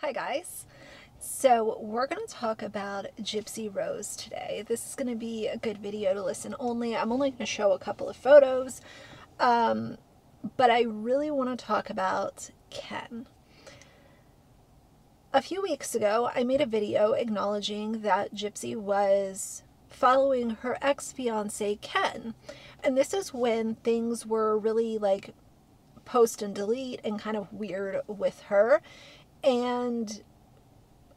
Hi guys. So we're going to talk about Gypsy Rose today. This is going to be a good video to listen only. I'm only going to show a couple of photos, um, but I really want to talk about Ken. A few weeks ago, I made a video acknowledging that Gypsy was following her ex-fiance Ken. And this is when things were really like post and delete and kind of weird with her. And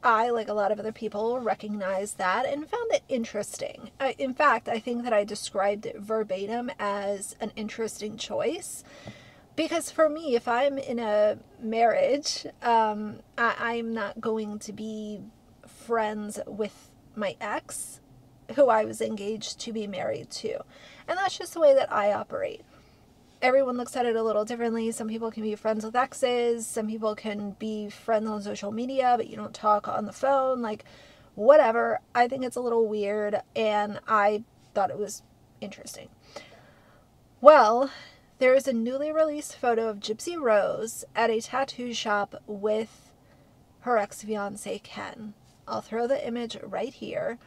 I, like a lot of other people, recognized that and found it interesting. I, in fact, I think that I described it verbatim as an interesting choice. Because for me, if I'm in a marriage, um, I, I'm not going to be friends with my ex, who I was engaged to be married to. And that's just the way that I operate everyone looks at it a little differently. Some people can be friends with exes, some people can be friends on social media, but you don't talk on the phone. Like, whatever. I think it's a little weird, and I thought it was interesting. Well, there is a newly released photo of Gypsy Rose at a tattoo shop with her ex fiance Ken. I'll throw the image right here.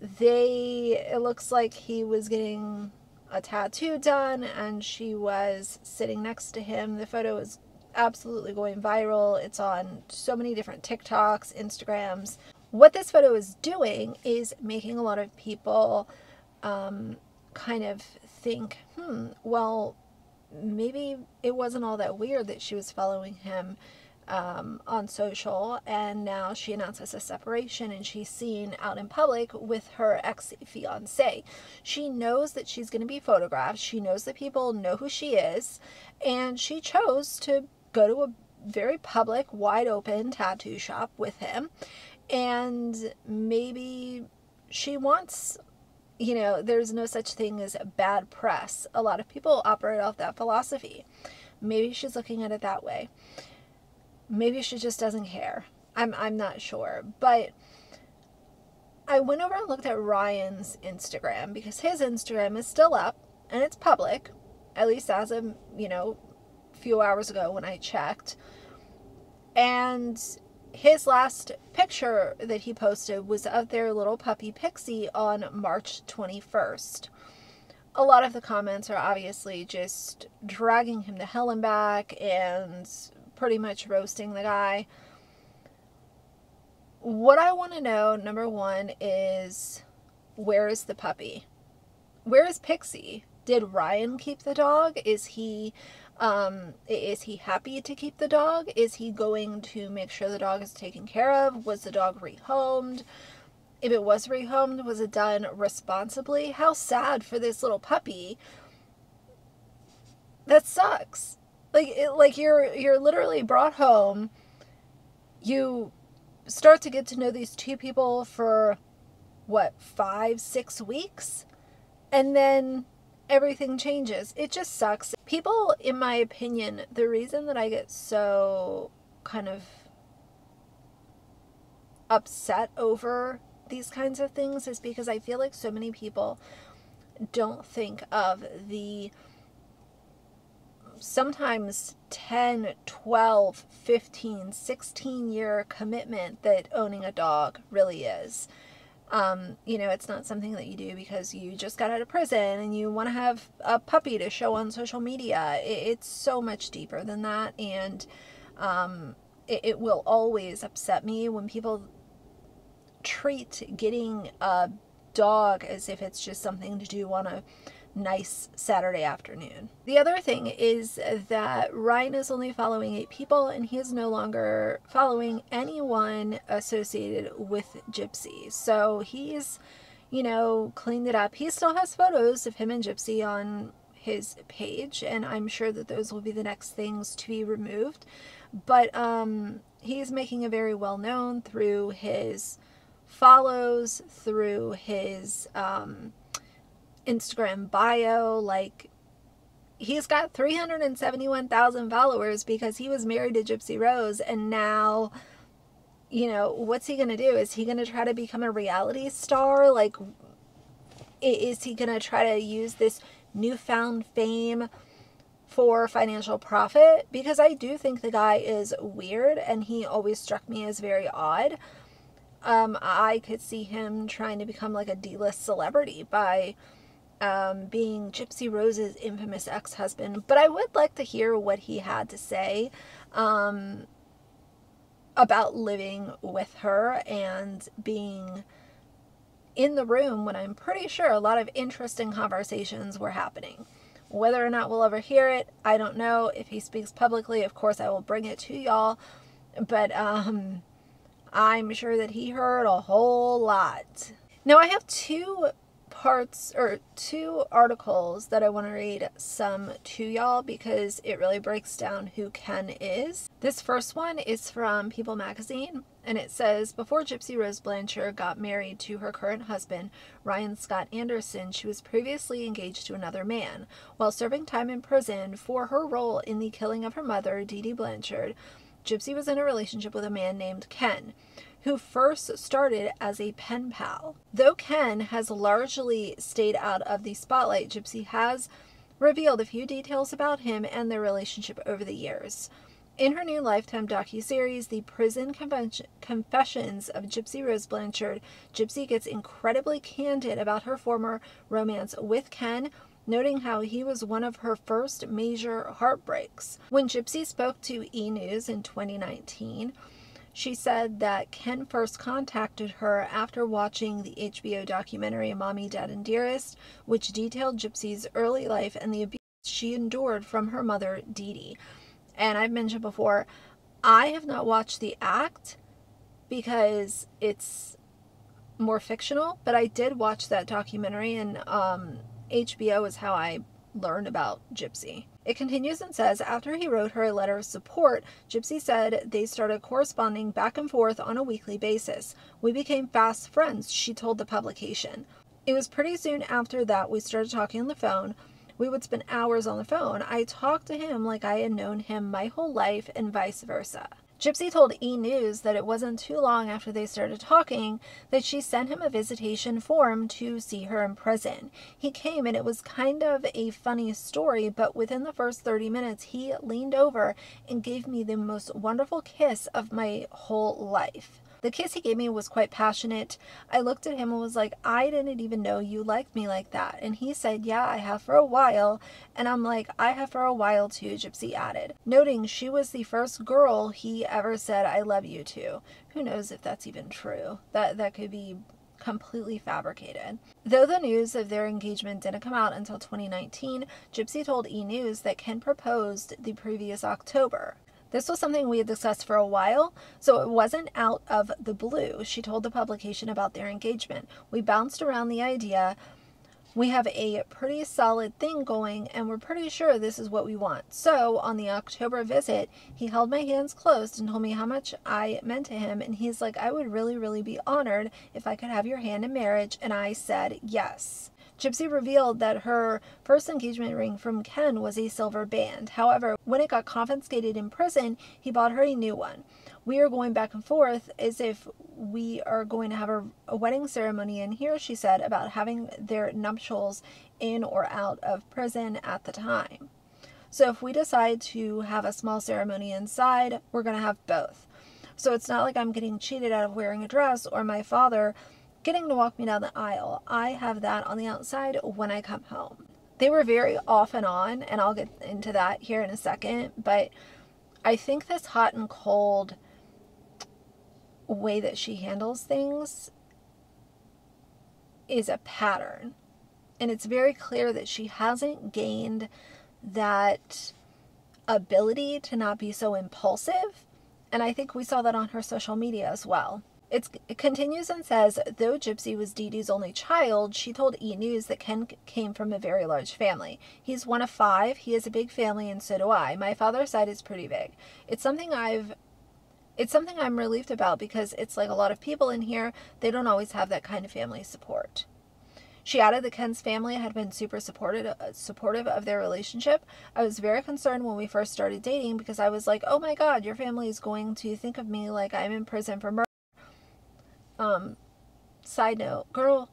They, it looks like he was getting a tattoo done and she was sitting next to him. The photo is absolutely going viral. It's on so many different TikToks, Instagrams. What this photo is doing is making a lot of people um, kind of think, hmm, well, maybe it wasn't all that weird that she was following him um, on social, and now she announces a separation and she's seen out in public with her ex fiance. She knows that she's going to be photographed, she knows that people know who she is, and she chose to go to a very public, wide open tattoo shop with him. And maybe she wants you know, there's no such thing as bad press. A lot of people operate off that philosophy. Maybe she's looking at it that way. Maybe she just doesn't care. I'm I'm not sure. But I went over and looked at Ryan's Instagram because his Instagram is still up and it's public, at least as of, you know, a few hours ago when I checked. And his last picture that he posted was of their little puppy Pixie on March 21st. A lot of the comments are obviously just dragging him to hell and back and pretty much roasting the guy. What I want to know, number one, is where is the puppy? Where is Pixie? Did Ryan keep the dog? Is he um, is he happy to keep the dog? Is he going to make sure the dog is taken care of? Was the dog rehomed? If it was rehomed, was it done responsibly? How sad for this little puppy. That sucks like it, like you're you're literally brought home. You start to get to know these two people for what five six weeks? And then everything changes. It just sucks. People in my opinion the reason that i get so kind of upset over these kinds of things is because i feel like so many people don't think of the sometimes 10, 12, 15, 16 year commitment that owning a dog really is. Um, you know, it's not something that you do because you just got out of prison and you want to have a puppy to show on social media. It, it's so much deeper than that. And um, it, it will always upset me when people treat getting a dog as if it's just something to do on a nice Saturday afternoon. The other thing is that Ryan is only following eight people and he is no longer following anyone associated with Gypsy. So he's, you know, cleaned it up. He still has photos of him and Gypsy on his page and I'm sure that those will be the next things to be removed. But um, he's making a very well known through his follows, through his um, Instagram bio. Like, he's got 371,000 followers because he was married to Gypsy Rose and now you know what's he gonna do is he gonna try to become a reality star like is he gonna try to use this newfound fame for financial profit because I do think the guy is weird and he always struck me as very odd. Um, I could see him trying to become like a D list celebrity by um, being Gypsy Rose's infamous ex husband. But I would like to hear what he had to say um, about living with her and being in the room when I'm pretty sure a lot of interesting conversations were happening. Whether or not we'll ever hear it, I don't know. If he speaks publicly, of course, I will bring it to y'all. But um, I'm sure that he heard a whole lot. Now, I have two parts or two articles that I want to read some to y'all because it really breaks down who Ken is. This first one is from People magazine and it says Before Gypsy Rose Blanchard got married to her current husband, Ryan Scott Anderson, she was previously engaged to another man. While serving time in prison for her role in the killing of her mother, Dee Dee Blanchard, Gypsy was in a relationship with a man named Ken who first started as a pen pal. Though Ken has largely stayed out of the spotlight, Gypsy has revealed a few details about him and their relationship over the years. In her new Lifetime docu-series, The Prison Confessions of Gypsy Rose Blanchard, Gypsy gets incredibly candid about her former romance with Ken, noting how he was one of her first major heartbreaks. When Gypsy spoke to E! News in 2019, she said that Ken first contacted her after watching the HBO documentary Mommy, Dead, and Dearest, which detailed Gypsy's early life and the abuse she endured from her mother, Dee Dee. And I've mentioned before, I have not watched the act because it's more fictional, but I did watch that documentary, and um, HBO is how I learned about Gypsy. It continues and says after he wrote her a letter of support, Gypsy said they started corresponding back and forth on a weekly basis. We became fast friends, she told the publication. It was pretty soon after that we started talking on the phone. We would spend hours on the phone. I talked to him like I had known him my whole life and vice versa. Gypsy told E! News that it wasn't too long after they started talking that she sent him a visitation form to see her in prison. He came and it was kind of a funny story, but within the first 30 minutes, he leaned over and gave me the most wonderful kiss of my whole life. The kiss he gave me was quite passionate. I looked at him and was like, I didn't even know you liked me like that. And he said, Yeah, I have for a while. And I'm like, I have for a while too, Gypsy added, noting she was the first girl he ever said, I love you to. Who knows if that's even true? That, that could be completely fabricated. Though the news of their engagement didn't come out until 2019, Gypsy told E! News that Ken proposed the previous October. This was something we had discussed for a while, so it wasn't out of the blue. She told the publication about their engagement. We bounced around the idea. We have a pretty solid thing going, and we're pretty sure this is what we want. So, on the October visit, he held my hands closed and told me how much I meant to him. And he's like, I would really, really be honored if I could have your hand in marriage. And I said, yes. Gypsy revealed that her first engagement ring from Ken was a silver band. However, when it got confiscated in prison, he bought her a new one. We are going back and forth as if we are going to have a, a wedding ceremony in here, she said, about having their nuptials in or out of prison at the time. So if we decide to have a small ceremony inside, we're going to have both. So it's not like I'm getting cheated out of wearing a dress or my father getting to walk me down the aisle. I have that on the outside when I come home. They were very off and on, and I'll get into that here in a second, but I think this hot and cold way that she handles things is a pattern. And it's very clear that she hasn't gained that ability to not be so impulsive. And I think we saw that on her social media as well. It's, it continues and says, though Gypsy was Dee Dee's only child, she told E! News that Ken came from a very large family. He's one of five. He has a big family, and so do I. My father's side is pretty big. It's something I've it's something I'm relieved about because it's like a lot of people in here, they don't always have that kind of family support. She added that Ken's family had been super supportive, uh, supportive of their relationship. I was very concerned when we first started dating because I was like, oh my god, your family is going to think of me like I'm in prison for murder. Um, side note, girl,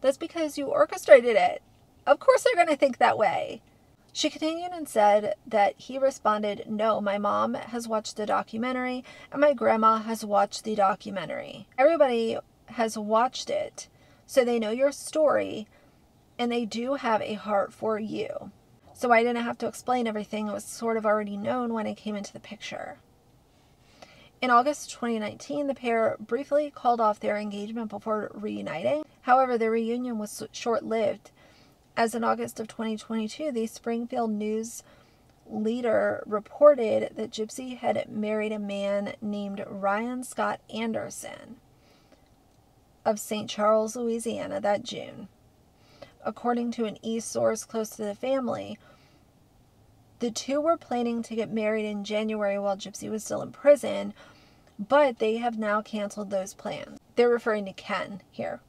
that's because you orchestrated it. Of course they're going to think that way. She continued and said that he responded, No, my mom has watched the documentary and my grandma has watched the documentary. Everybody has watched it, so they know your story and they do have a heart for you. So I didn't have to explain everything, it was sort of already known when I came into the picture. In August 2019, the pair briefly called off their engagement before reuniting. However, their reunion was short lived as in August of 2022, the Springfield News leader reported that Gypsy had married a man named Ryan Scott Anderson of St. Charles, Louisiana, that June. According to an e source close to the family, the two were planning to get married in January while Gypsy was still in prison, but they have now canceled those plans. They're referring to Ken here.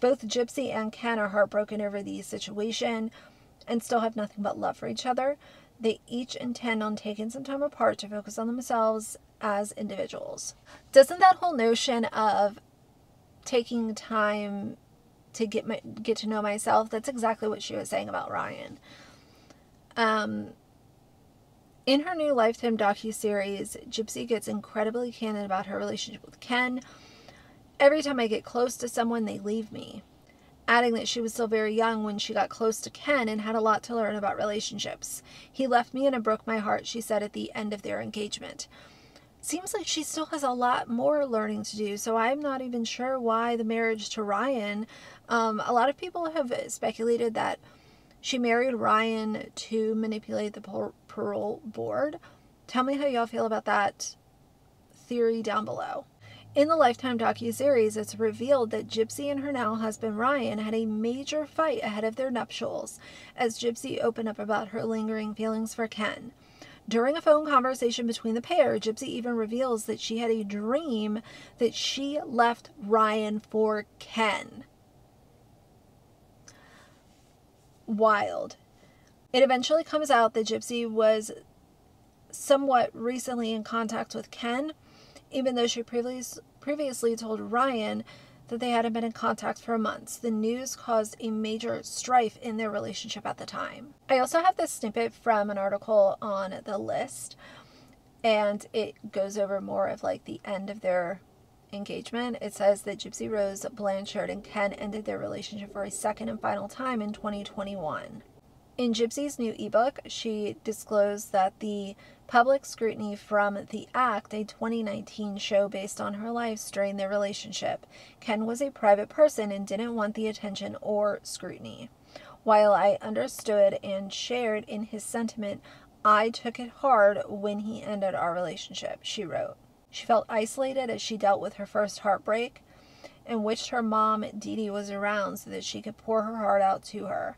Both Gypsy and Ken are heartbroken over the situation and still have nothing but love for each other. They each intend on taking some time apart to focus on themselves as individuals. Doesn't that whole notion of taking time to get my, get to know myself, that's exactly what she was saying about Ryan. Um, in her new Lifetime docu-series, Gypsy gets incredibly candid about her relationship with Ken, Every time I get close to someone, they leave me. Adding that she was still very young when she got close to Ken and had a lot to learn about relationships. He left me and it broke my heart, she said at the end of their engagement. Seems like she still has a lot more learning to do, so I'm not even sure why the marriage to Ryan. Um, a lot of people have speculated that she married Ryan to manipulate the parole board. Tell me how y'all feel about that theory down below. In the Lifetime docu-series, it's revealed that Gypsy and her now husband Ryan had a major fight ahead of their nuptials as Gypsy opened up about her lingering feelings for Ken. During a phone conversation between the pair, Gypsy even reveals that she had a dream that she left Ryan for Ken. Wild. It eventually comes out that Gypsy was somewhat recently in contact with Ken even though she previous, previously told Ryan that they hadn't been in contact for months. The news caused a major strife in their relationship at the time. I also have this snippet from an article on the list, and it goes over more of like the end of their engagement. It says that Gypsy Rose Blanchard and Ken ended their relationship for a second and final time in 2021. In Gypsy's new ebook, she disclosed that the public scrutiny from The Act, a 2019 show based on her life, strained their relationship. Ken was a private person and didn't want the attention or scrutiny. While I understood and shared in his sentiment, I took it hard when he ended our relationship, she wrote. She felt isolated as she dealt with her first heartbreak and wished her mom, Dee Dee, was around so that she could pour her heart out to her.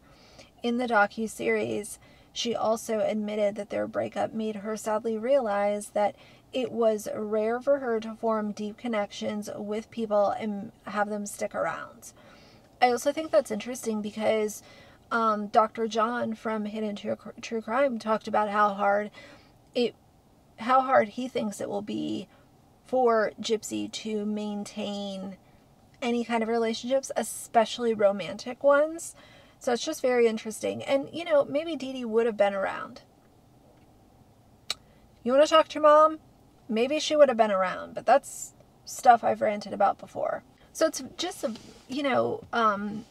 In the docu-series, she also admitted that their breakup made her sadly realize that it was rare for her to form deep connections with people and have them stick around. I also think that's interesting because um, Dr. John from Hidden True, True Crime talked about how hard it, how hard he thinks it will be for Gypsy to maintain any kind of relationships, especially romantic ones. So it's just very interesting. And, you know, maybe Dee Dee would have been around. You want to talk to your mom? Maybe she would have been around, but that's stuff I've ranted about before. So it's just, a, you know, um,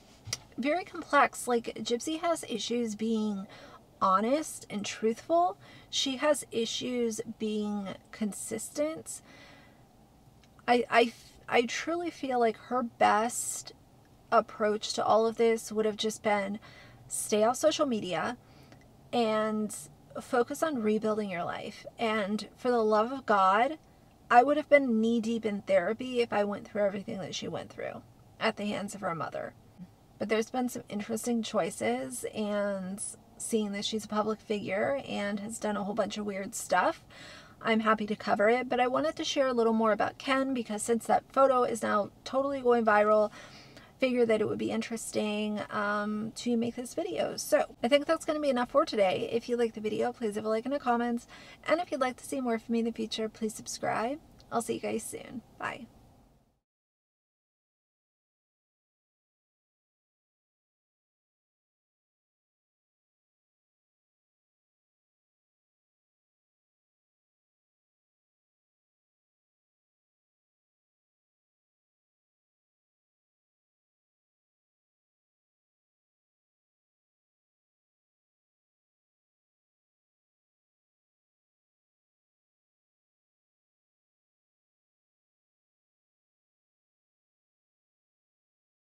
very complex. Like, Gypsy has issues being honest and truthful. She has issues being consistent. I, I, I truly feel like her best approach to all of this would have just been stay off social media and focus on rebuilding your life. And for the love of God, I would have been knee deep in therapy if I went through everything that she went through at the hands of her mother. But there's been some interesting choices, and seeing that she's a public figure and has done a whole bunch of weird stuff, I'm happy to cover it. But I wanted to share a little more about Ken because since that photo is now totally going viral, figured that it would be interesting um, to make this video. So I think that's going to be enough for today. If you like the video, please leave a like in the comments. And if you'd like to see more from me in the future, please subscribe. I'll see you guys soon. Bye.